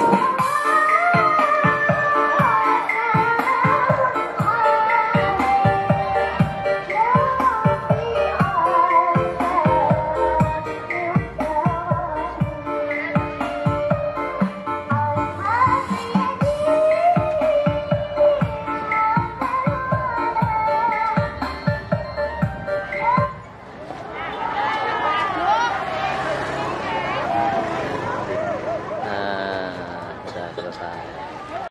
you I'm sorry.